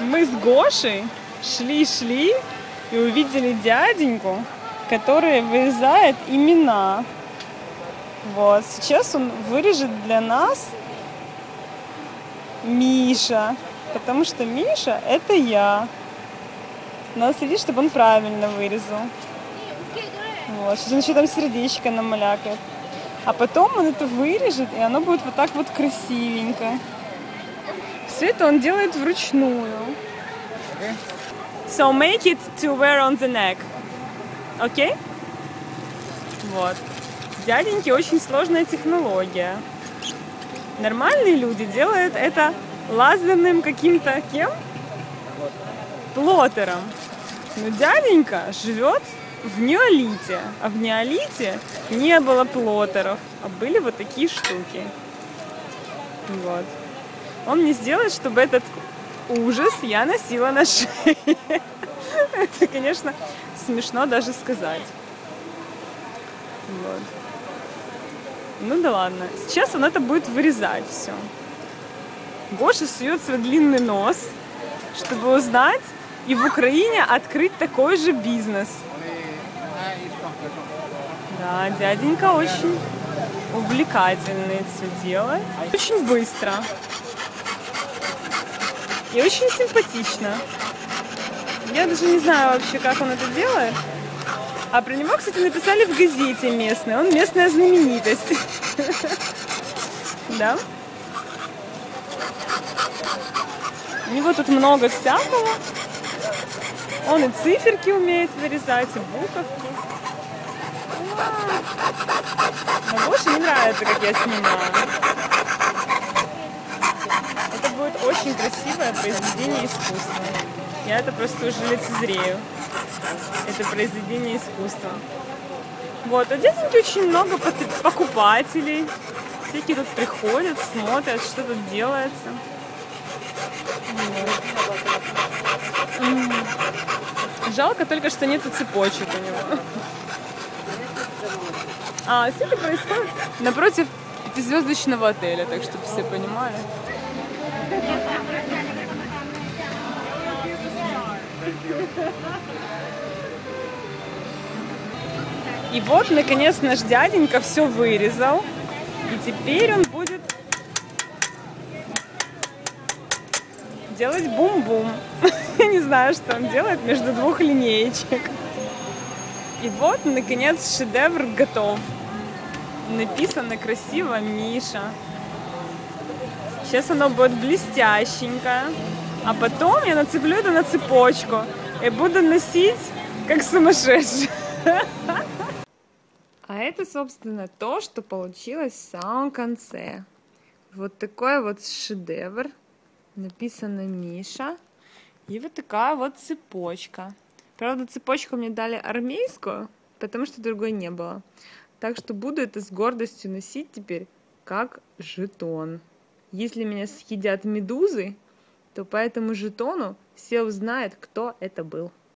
Мы с Гошей шли-шли и увидели дяденьку, который вырезает имена. Вот, сейчас он вырежет для нас Миша, потому что Миша это я. Надо следить, чтобы он правильно вырезал. Вот, сейчас он еще там сердечко намалякает. А потом он это вырежет, и оно будет вот так вот красивенько. Все он делает вручную. So make it to wear on the neck. Окей? Okay? Вот. Дяденьки очень сложная технология. Нормальные люди делают это лазерным каким-то кем? Плотером. Но дяденька живет в неолите. А в неолите не было плотеров, а были вот такие штуки. Вот. Он мне сделает, чтобы этот ужас я носила на шее. Это, конечно, смешно даже сказать. Вот. Ну да ладно. Сейчас он это будет вырезать все. Гоша сует свой длинный нос, чтобы узнать и в Украине открыть такой же бизнес. Да, дяденька очень увлекательный все делает. Очень быстро. И очень симпатично. Я даже не знаю вообще, как он это делает. А про него, кстати, написали в газете местной. Он местная знаменитость. Да? У него тут много всякого. Он и циферки умеет вырезать, и буковки. Но больше не нравится, как я снимаю. Очень красивое произведение искусства. Я это просто уже лицезрею. Это произведение искусства. Вот, а здесь очень много покупателей. Всякие тут приходят, смотрят, что тут делается. Жалко только, что нету цепочек у него. А все это происходит напротив пятизвездочного отеля, так чтобы все понимали. И вот, наконец, наш дяденька все вырезал. И теперь он будет делать бум-бум. Я не знаю, что он делает между двух линеечек. И вот, наконец, шедевр готов. Написано красиво Миша. Сейчас оно будет блестященькое. А потом я нацеплю это на цепочку и буду носить как сумасшедший. А это, собственно, то, что получилось в самом конце. Вот такой вот шедевр. Написано Миша. И вот такая вот цепочка. Правда, цепочку мне дали армейскую, потому что другой не было. Так что буду это с гордостью носить теперь как жетон. Если меня съедят медузы, то по этому жетону все узнают, кто это был.